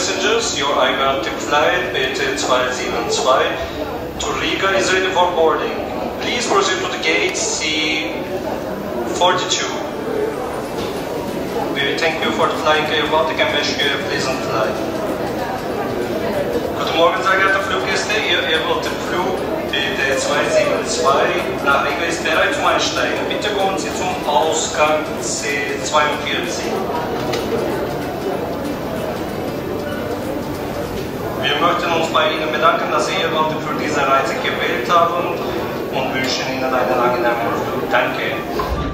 passengers. Air Baltic flight BT272 to Riga is ready for boarding. Please proceed to the gate C42. We thank you for flying Air Baltic and wish you a pleasant flight. Guten Morgen, sehr Fluggäste. Ihr Air Baltic Flug BT272 nach Riga ist bereit zum Einsteigen. Bitte kommen Sie zum Ausgang C42. Wir möchten uns bei Ihnen bedanken, dass Sie Ihr Land für diese Reise gewählt haben und wünschen Ihnen einen angenehmen Flug. Danke.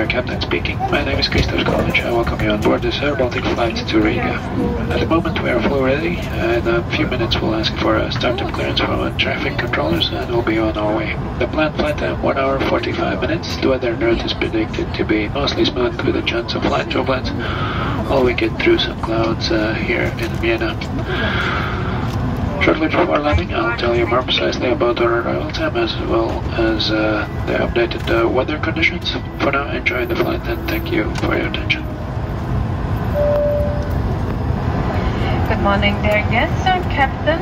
Your captain speaking. My name is Christos College. I welcome you on board this Air Baltic flight to Riga. At the moment, we are full ready. In a few minutes, we'll ask for a startup clearance from traffic controllers, and we'll be on our way. The planned flight time, 1 hour 45 minutes. The weather in Earth is predicted to be mostly smooth with a chance of light turbulence. While we get through some clouds uh, here in Vienna. Shortly before landing, I'll tell you more precisely about our arrival time as well as uh, the updated uh, weather conditions. For now, enjoy the flight and thank you for your attention. Good morning, dear guests. Our captain,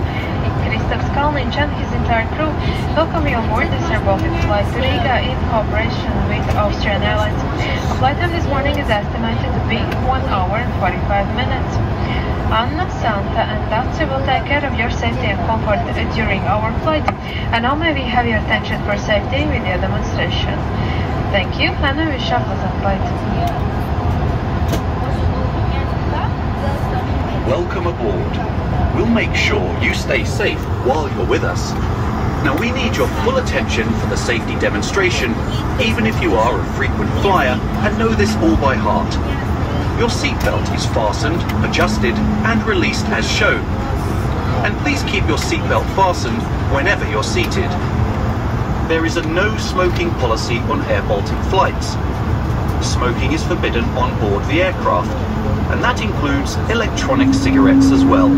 Christoph Skalnic and his entire crew welcome you aboard board this Air flight to Riga in cooperation with Austrian Airlines. Our flight time this morning is estimated to be 1 hour and 45 minutes. Anna, Santa and Dacia will take care of your safety and comfort during our flight. And now may we have your attention for safety with video demonstration. Thank you and I wish you a flight. Welcome aboard. We'll make sure you stay safe while you're with us. Now we need your full attention for the safety demonstration, even if you are a frequent flyer and know this all by heart. Your seatbelt is fastened, adjusted and released as shown. And please keep your seatbelt fastened whenever you're seated. There is a no smoking policy on Air Baltic flights. Smoking is forbidden on board the aircraft, and that includes electronic cigarettes as well.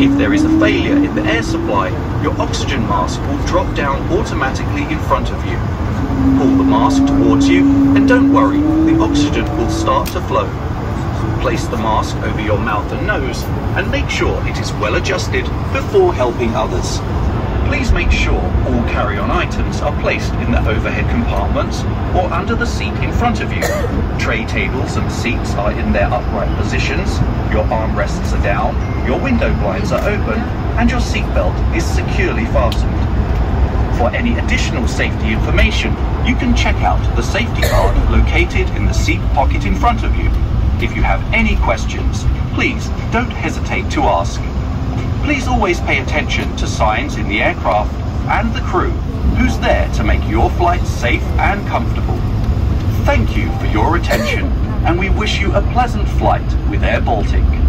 If there is a failure in the air supply, your oxygen mask will drop down automatically in front of you. Pull the mask towards you, and don't worry, the oxygen will start to flow. Place the mask over your mouth and nose, and make sure it is well adjusted before helping others. Please make sure all carry-on items are placed in the overhead compartments or under the seat in front of you. Tray tables and seats are in their upright positions, your armrests are down, your window blinds are open, and your seatbelt is securely fastened. For any additional safety information, you can check out the safety card located in the seat pocket in front of you. If you have any questions, please don't hesitate to ask. Please always pay attention to signs in the aircraft and the crew who's there to make your flight safe and comfortable. Thank you for your attention and we wish you a pleasant flight with Air Baltic.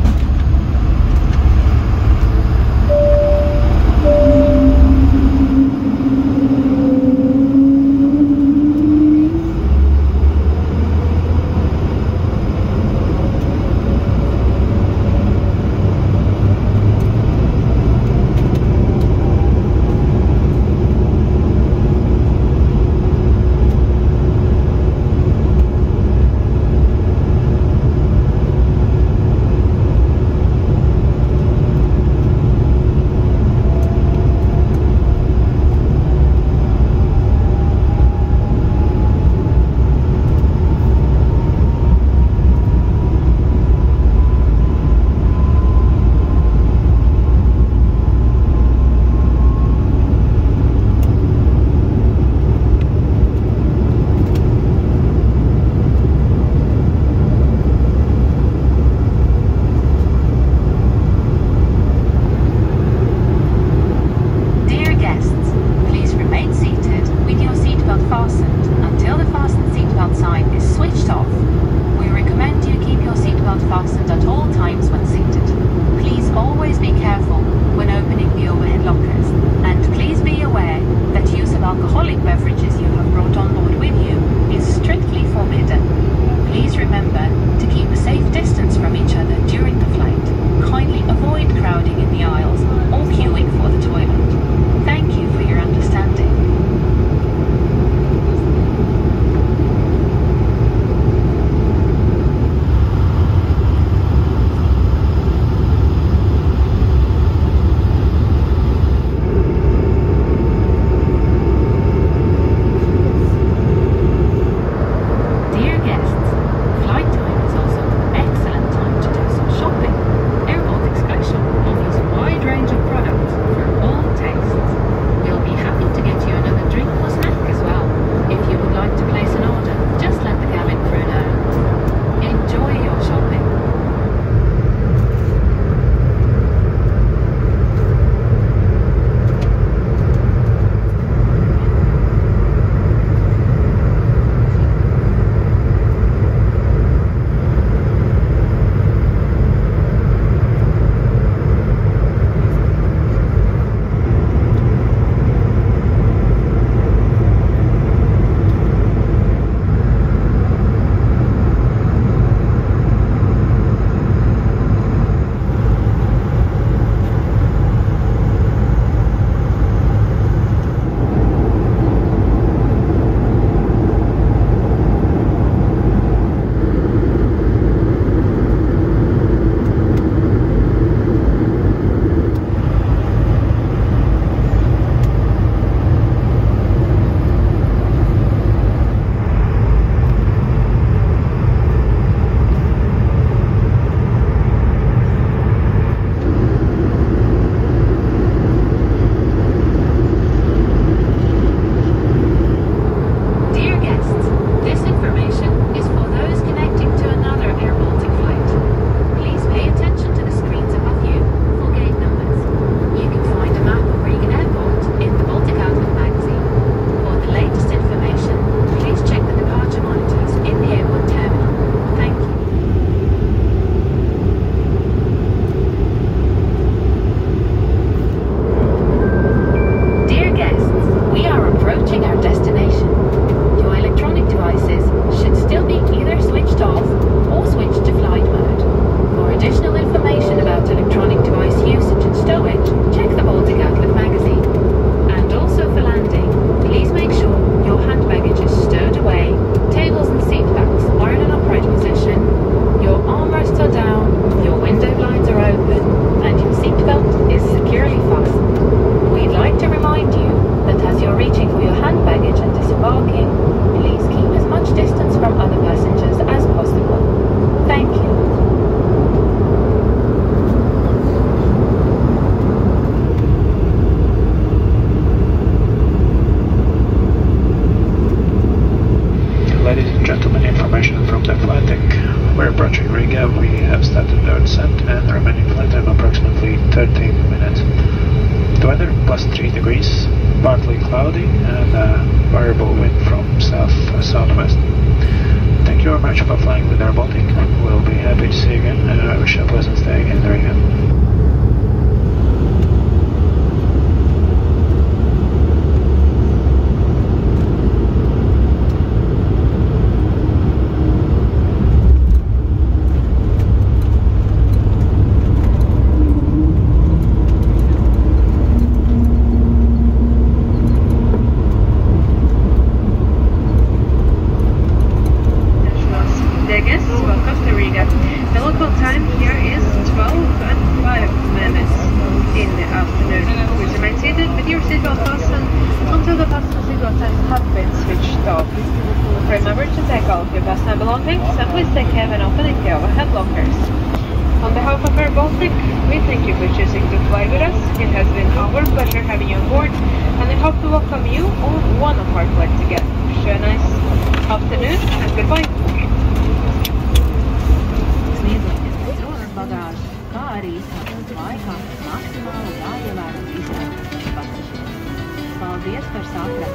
London Parkway to get. Sure, nice afternoon and goodbye. Lietoties pēc ronas bagāžu, kā arī izmaksas laikā maksimāli jāievēro izmaksas. Paldies par sapratni!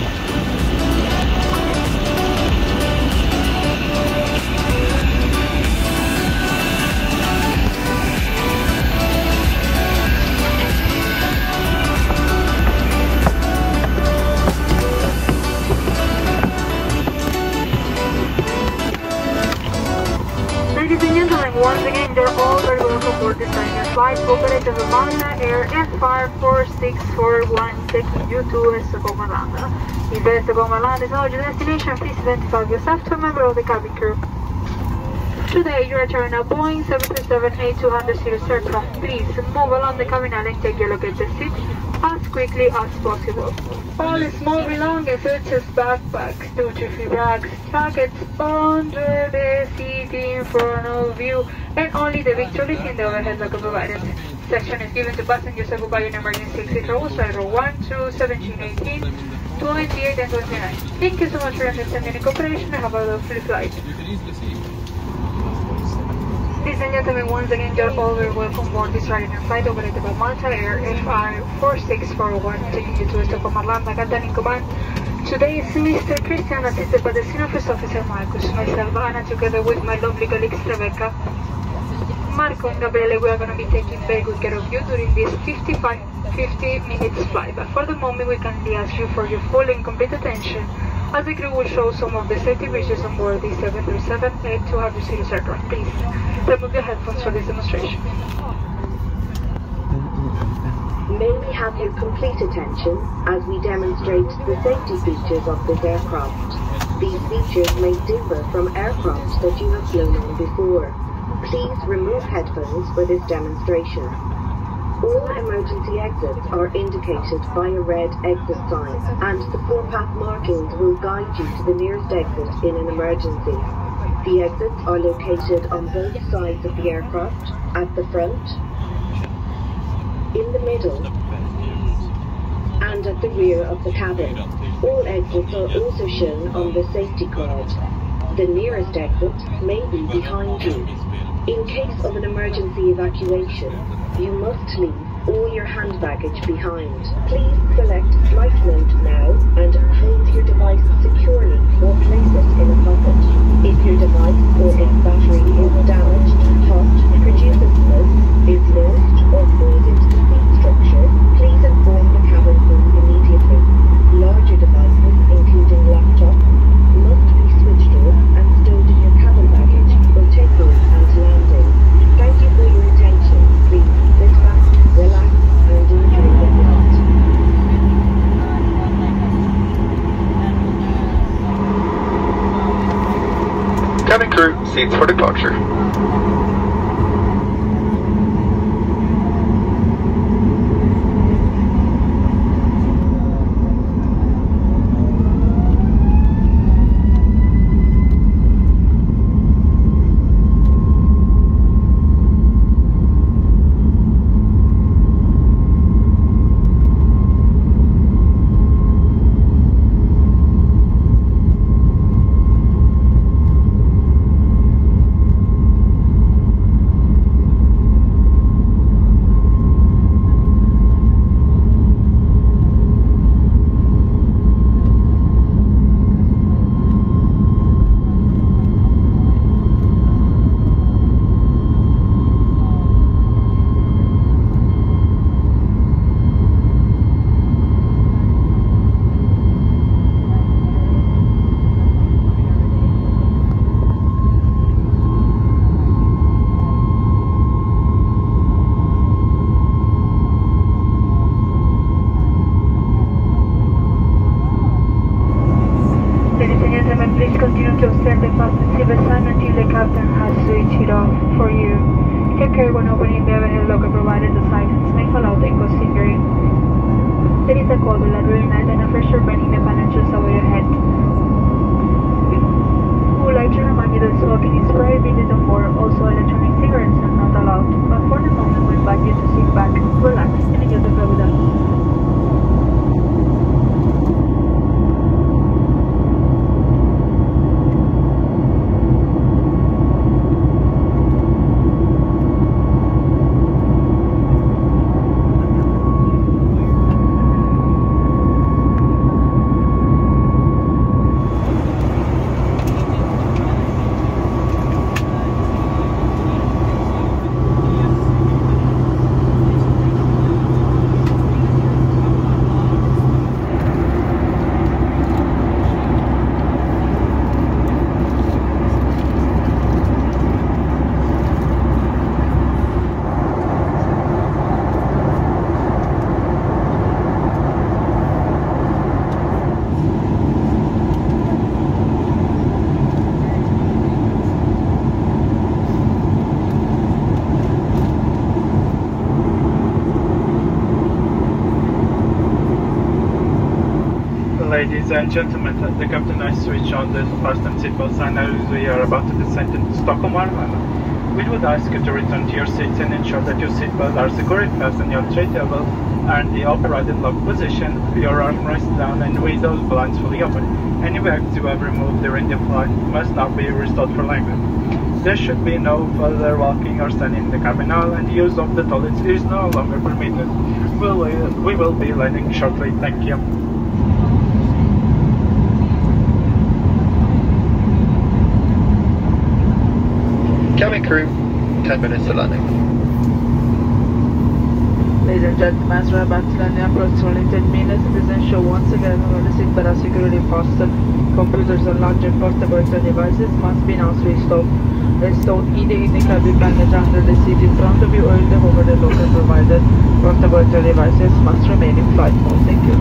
reminder, all our local border trainers flight operator of Malta Air S546416 U2 Stockholm Arlanda. If Stockholm Arlanda is not your destination, please identify yourself to a member of the cabin crew. Today you are return a Boeing 737-8200 series aircraft. Please move along the cabin and take your located seat possible. All small belongings such as backpacks, duty-free bags, jackets under the seat in front of you, and only the victories in the overhead locker provided. Section is given to passengers who by an emergency exit rules, either 1 through 17, 18, 28, and 29. Thank you so much for understanding the cooperation have a lovely flight. And gentlemen, once again, you're all very welcome aboard this Ryanair flight operated by Malta Air FI 4641, taking you to Stockholm Arlanda, Captain in command. Today is Mr. Christian, assisted by the Senior First Officer Marcus, myself, Anna, together with my lovely colleagues Rebecca, Marco and Gabriele, we are going to be taking very good care of you during this 55, 50 minutes flight. But for the moment, we kindly ask you for your full and complete attention the crew will show some of the safety features on board the 737 and 200 series aircraft. Please remove your headphones for this demonstration. May we have your complete attention as we demonstrate the safety features of this aircraft. These features may differ from aircraft that you have flown on before. Please remove headphones for this demonstration. All emergency exits are indicated by a red exit sign, and the four-path markings will guide you to the nearest exit in an emergency. The exits are located on both sides of the aircraft, at the front, in the middle, and at the rear of the cabin. All exits are also shown on the safety card. The nearest exit may be behind you. In case of an emergency evacuation, you must leave all your hand baggage behind. Please select flight mode now and hold your device securely or place it in a pocket. If your device or its battery is damaged, hot, produces smoke, is lost or falls into the seat structure, please inform the cabin crew immediately. Larger devices, including laptops, must be switched off and stowed in your cabin baggage for takeoff and landing. Thank you for your attention. Please sit back, relax, and enjoy the flight. Cabin crew, seats for Ladies and gentlemen, the captain has switched on the fasten seatbelt sign as we are about to descend into Stockholm Arlanda. We would ask you to return to your seats and ensure that your seatbelts are securely fastened your tray table and the operated lock position, your armrest down and window blinds fully open. Any bags you have removed during the flight must now be restored for landing. There should be no further walking or standing in the cabin now and the use of the toilets is no longer permitted. We will be landing shortly. Thank you. Cabin crew, 10 minutes to landing. Ladies and gentlemen, we're about to land in approximately 10 minutes, please ensure once again all the seatbelts are securely fastened. Computers and large and portable devices must be now switched off. Installed either in the cabin baggage under the seat in front of you or in the overhead locker provided. Portable devices must remain in flight mode. Thank you.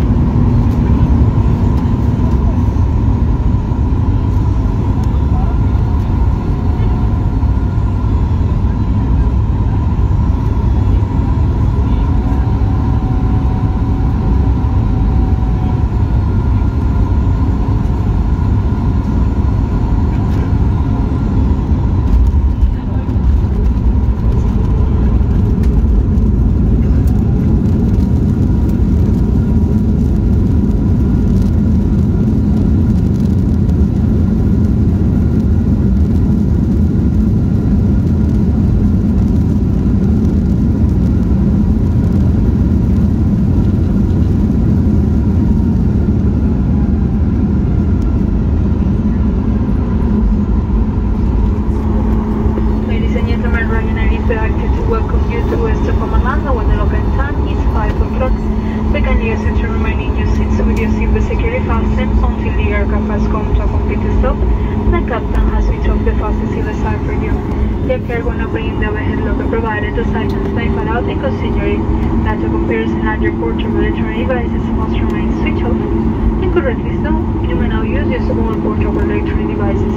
Ladies and gentlemen, Ryanair is delighted to welcome you to Stockholm Arlanda when the local time is 5 o'clock. We can use it to remain in your seats with your seatbelt securely fastened until the aircraft has come to a complete stop. The captain has switched off the fastest seal aside for you. The air will not bring the overhead locker provided to sight and stay allowed and considering that the comparison and your portable electronic devices must remain switched off. Incorrectly so, you may now use your small portable electronic devices.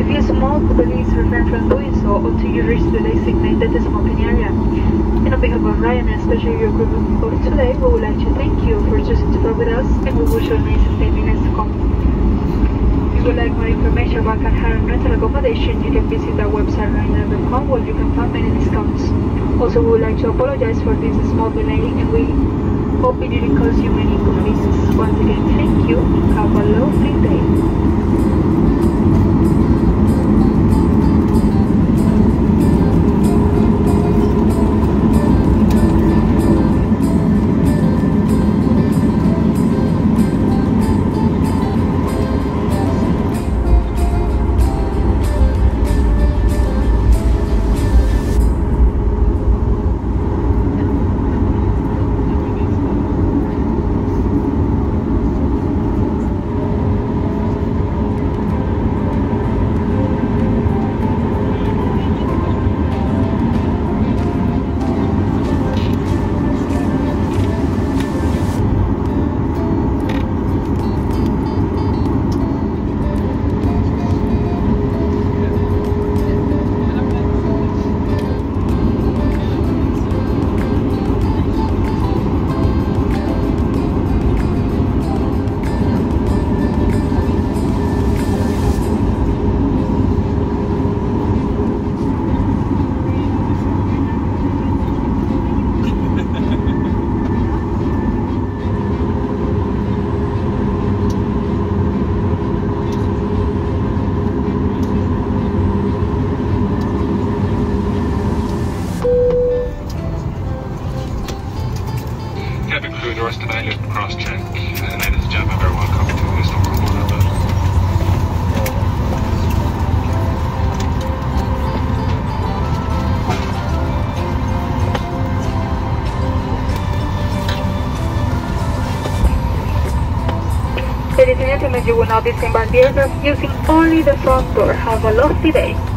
If you smoke, please refrain from doing so until you reach the designated smoking area. And on behalf of Ryanair, especially your group of today, we would like to thank you for choosing to fly with us and we wish you a nice and safe minutes to come. If you would like more information about and rental accommodation, you can visit our website ryanair.com where you can find many discounts. Also, we would like to apologize for this small delay and we hope it didn't cause you many inconveniences. Once again, thank you and have a lovely day. The aircraft using only the front door. Have a lovely day.